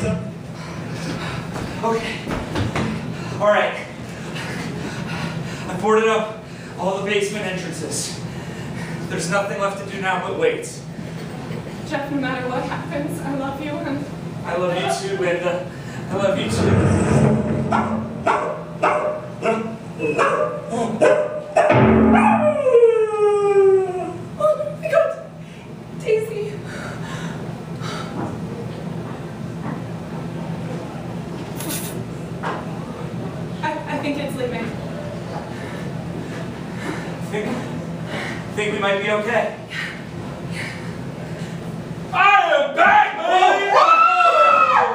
system. Okay. All right. I boarded up all the basement entrances. There's nothing left to do now but wait. Jeff, no matter what happens, I love you and I love you too, Linda. I love you too. Oh my god! Daisy! I, I think leaving. Think, think we might be okay. I am back, baby!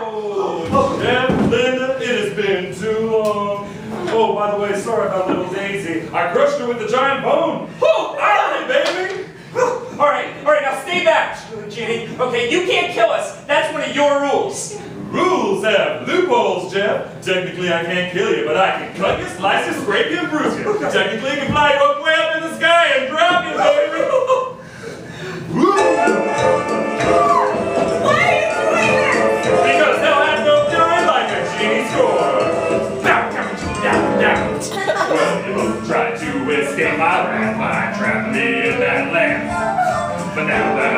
Oh, oh Jeff, Linda, it has been too long. Oh, by the way, sorry about little Daisy. I crushed her with the giant bone. Oh, Irony, baby! All right, all right, now stay back, Genie. Okay, you can't kill us. That's one of your rules. Rules have loopholes, Jeff. Technically, I can't kill you, but I can cut you, slice you, scrape you, and bruise you. Technically, I can fly you up way up in the sky and drop you, baby. Why are you doing this? Because hell has no fury like a genie score. Down, down, down, down. Well, you both tried to escape my wrath by trapping me in that lamp. But now that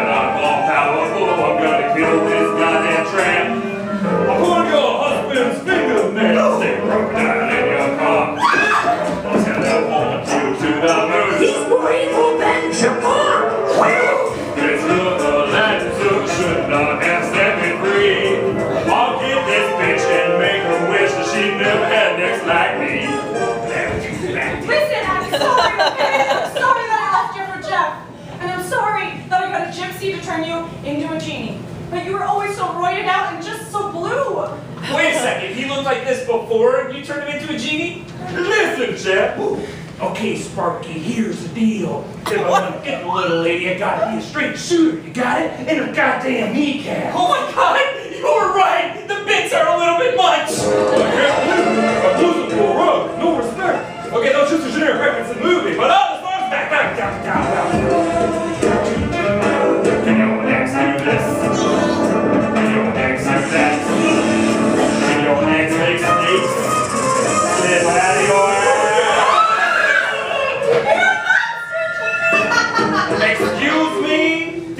Wait a second, he looked like this before you turned him into a genie? Listen, Jeff. Okay, Sparky, here's the deal. If I want to get the little lady, I gotta be a straight shooter, you got it? And a goddamn kneecap. Oh my god, you were right! The bits are a little bit much!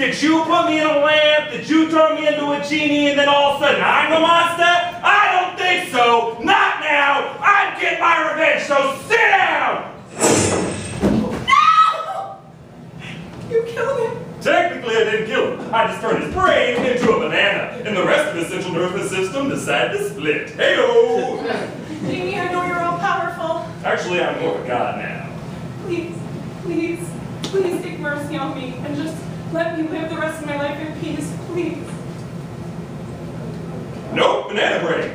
Did you put me in a lamp? Did you turn me into a genie and then all of a sudden I'm the monster? I don't think so. Not now. I'm getting my revenge, so sit down. No! You killed him. Technically, I didn't kill him. I just turned his brain into a banana, and the rest of his central nervous system decided to split. Heyo! Genie, I know you're all powerful. Actually, I'm more of a god now. Please, please, please take mercy on me and just let me live the rest of my life in peace, please. Nope, banana brain.